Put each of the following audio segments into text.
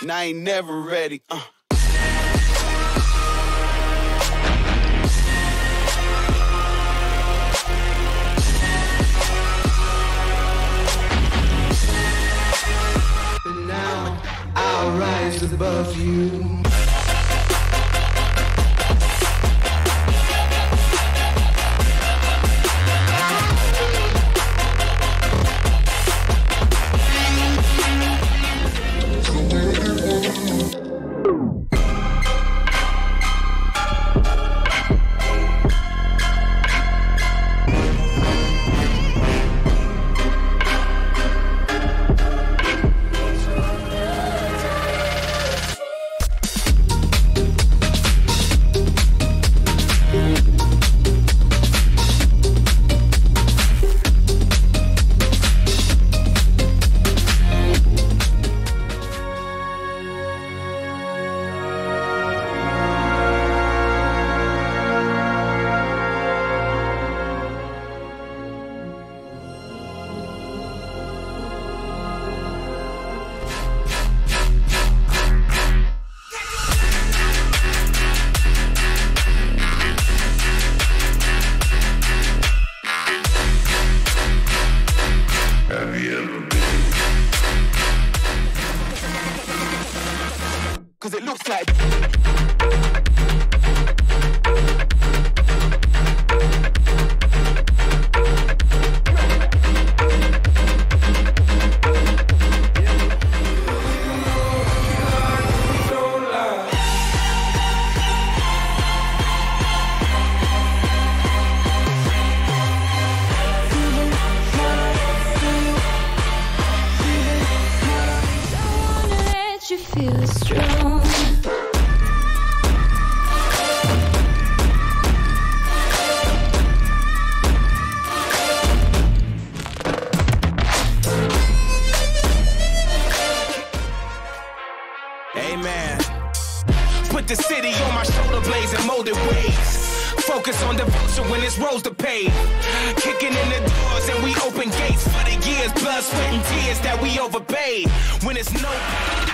And I ain't never ready. Uh. Now I'll rise above you. It looks like. Feel strong. Amen. Put the city on my shoulder blades and molded ways. Focus on when to pay. Kicking in the doors and we open gates for the years, blood, sweat, and tears that we overpaid. When it's no.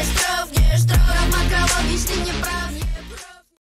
катастроф, гештроф Макрологичный неправ